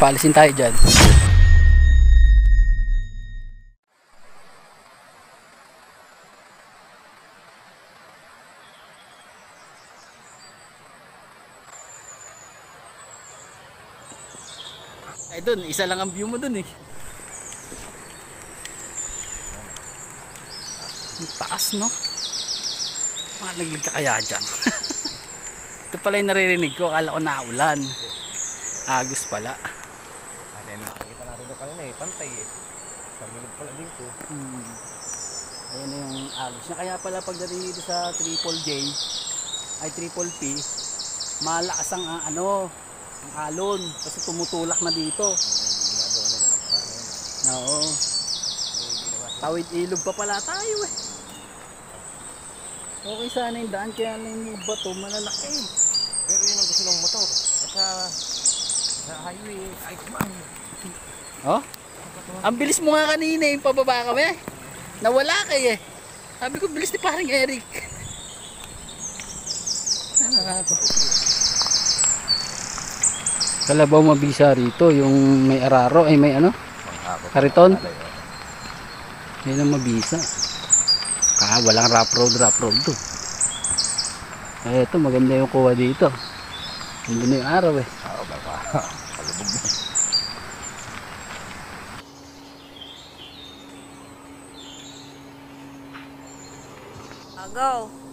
Paalisin tayo dyan. Ay dun, isa lang ang view mo dun eh. Ang taas no? Mga naglig ka kaya dyan. Ito pala yung naririnig ko, akala ko naulan. Agos pala. Na, nakikita natin ito kanina eh, pantay eh. Pagulog pala dito. Hmm. Ayan na yung agos niya. Kaya pala pagdating dito sa Triple J, ay Triple P, malakas ang ah, ano, ang alon. Kasi tumutulak na dito. Ginagawa nila ng parang yun. Oo. Tawid ilog pa pala tayo eh. Okay sana yung daan, kaya lang yung bato malalaki. Pero yun ang gusto ng motor. At sa, sa highway, ay kumain. Oh? Ang bilis mo nga kanina yung pababa kami. Nawala kay eh. Sabi ko bilis ni parang Eric. Ano nga ako? Kalabaw mabisa rito, yung may araro, ay may ano, kariton. Oh. Yan ang mabisa. Ah, walang rough road, rough road to. Eh, ito maganda yung kuha dito. Hindi na yung araw eh. Na. Uh, go.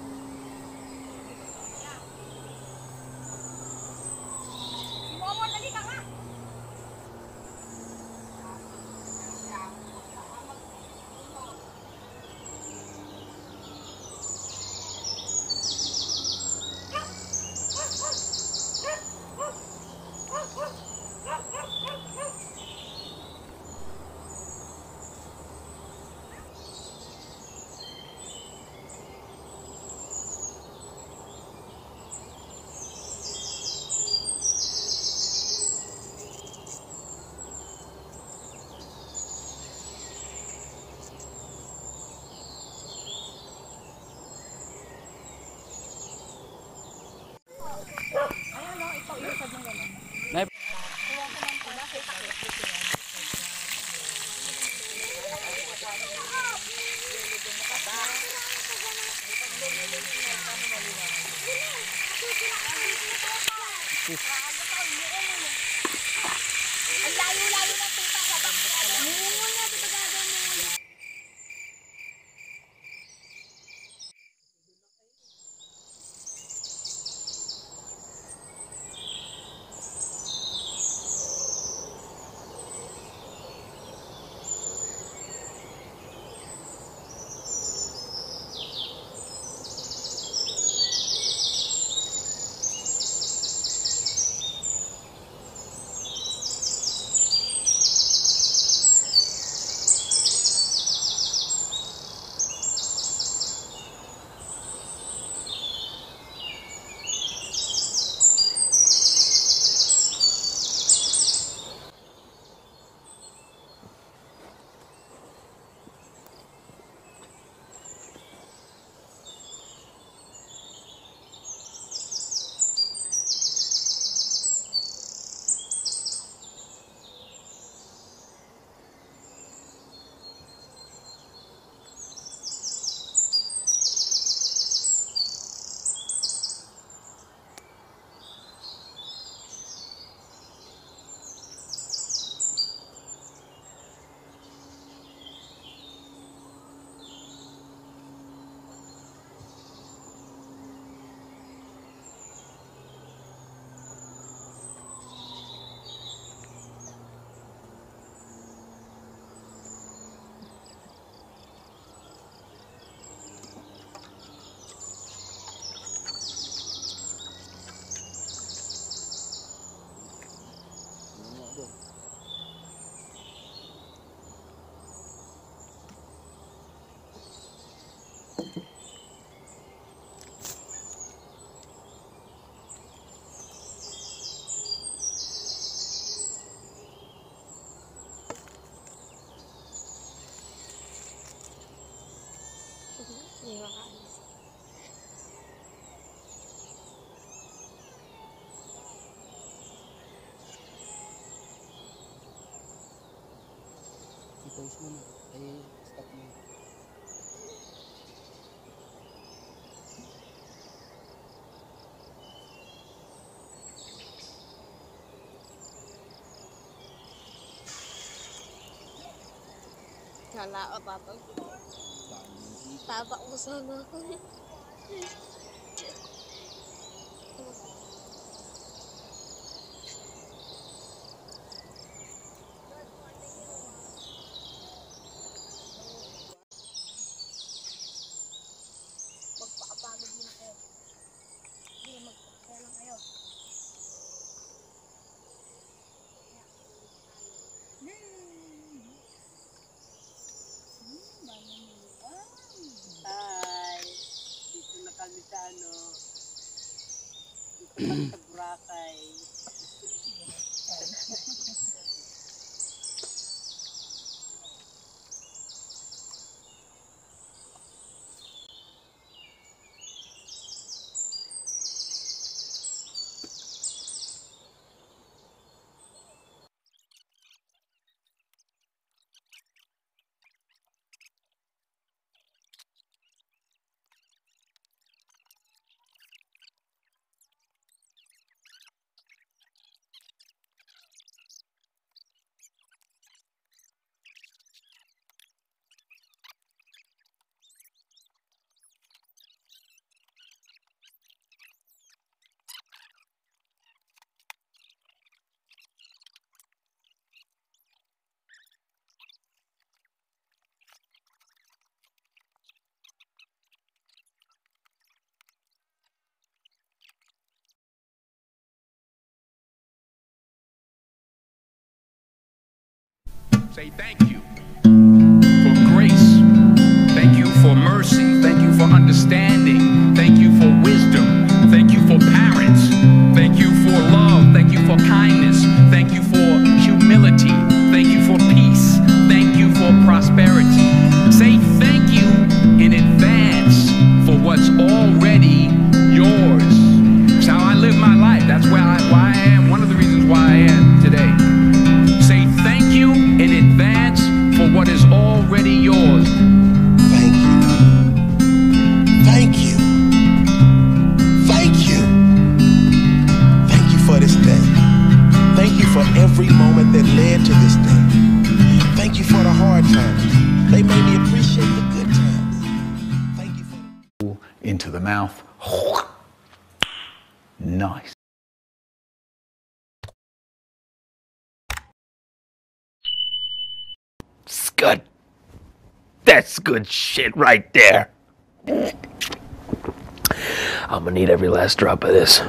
Close mo na. Ay, stop mo. Kala ko tatag. Tatakbo sana ako. Magpakapagod muna kayo. Hindi, magpakaya lang kayo. Hi! Dito na kami sa ano, dito sa Boracay. Say thank you for grace. Thank you for mercy. Thank you for understanding. Thank you for wisdom. Thank you for parents. For every moment that led to this day. Thank you for the hard times. They made me appreciate the good times. Thank you for the- Into the mouth. Nice. It's good. That's good shit right there. I'm gonna need every last drop of this.